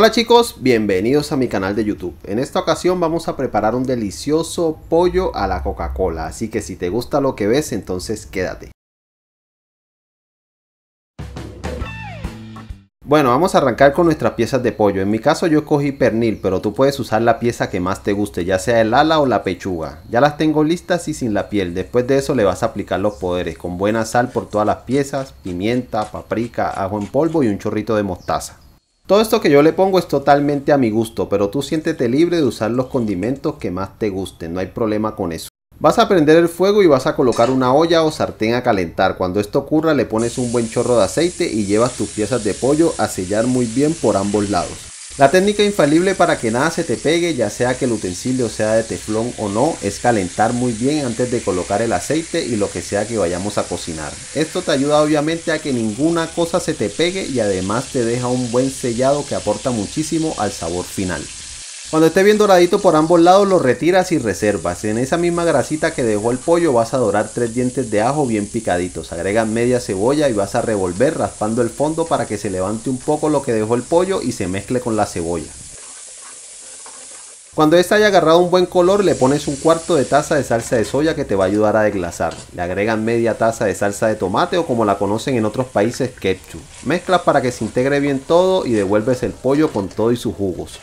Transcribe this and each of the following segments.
Hola chicos, bienvenidos a mi canal de YouTube. En esta ocasión vamos a preparar un delicioso pollo a la Coca-Cola, así que si te gusta lo que ves, entonces quédate. Bueno, vamos a arrancar con nuestras piezas de pollo. En mi caso yo escogí pernil, pero tú puedes usar la pieza que más te guste, ya sea el ala o la pechuga. Ya las tengo listas y sin la piel. Después de eso le vas a aplicar los poderes, con buena sal por todas las piezas, pimienta, paprika, ajo en polvo y un chorrito de mostaza. Todo esto que yo le pongo es totalmente a mi gusto, pero tú siéntete libre de usar los condimentos que más te gusten, no hay problema con eso. Vas a prender el fuego y vas a colocar una olla o sartén a calentar. Cuando esto ocurra le pones un buen chorro de aceite y llevas tus piezas de pollo a sellar muy bien por ambos lados. La técnica infalible para que nada se te pegue, ya sea que el utensilio sea de teflón o no, es calentar muy bien antes de colocar el aceite y lo que sea que vayamos a cocinar. Esto te ayuda obviamente a que ninguna cosa se te pegue y además te deja un buen sellado que aporta muchísimo al sabor final. Cuando esté bien doradito por ambos lados lo retiras y reservas. En esa misma grasita que dejó el pollo vas a dorar tres dientes de ajo bien picaditos. Agrega media cebolla y vas a revolver raspando el fondo para que se levante un poco lo que dejó el pollo y se mezcle con la cebolla. Cuando esta haya agarrado un buen color le pones un cuarto de taza de salsa de soya que te va a ayudar a desglasar. Le agregan media taza de salsa de tomate o como la conocen en otros países ketchup. Mezclas para que se integre bien todo y devuelves el pollo con todo y sus jugos.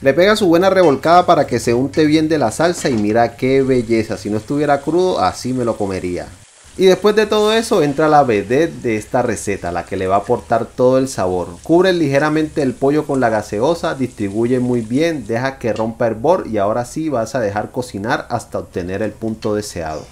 Le pega su buena revolcada para que se unte bien de la salsa y mira qué belleza. Si no estuviera crudo, así me lo comería. Y después de todo eso entra la vedette de esta receta, la que le va a aportar todo el sabor. Cubre ligeramente el pollo con la gaseosa, distribuye muy bien, deja que rompa hervor y ahora sí vas a dejar cocinar hasta obtener el punto deseado.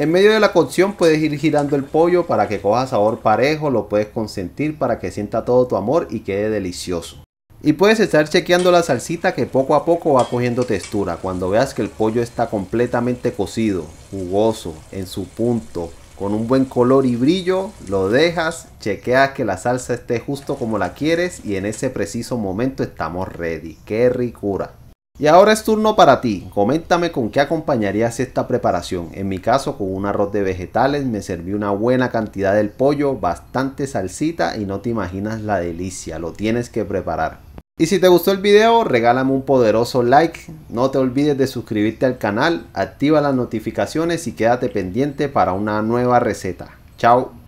En medio de la cocción puedes ir girando el pollo para que coja sabor parejo, lo puedes consentir para que sienta todo tu amor y quede delicioso. Y puedes estar chequeando la salsita que poco a poco va cogiendo textura. Cuando veas que el pollo está completamente cocido, jugoso, en su punto, con un buen color y brillo, lo dejas, chequeas que la salsa esté justo como la quieres y en ese preciso momento estamos ready. ¡Qué ricura! Y ahora es turno para ti. Coméntame con qué acompañarías esta preparación. En mi caso con un arroz de vegetales me serví una buena cantidad del pollo, bastante salsita y no te imaginas la delicia. Lo tienes que preparar. Y si te gustó el video, regálame un poderoso like. No te olvides de suscribirte al canal, activa las notificaciones y quédate pendiente para una nueva receta. Chao.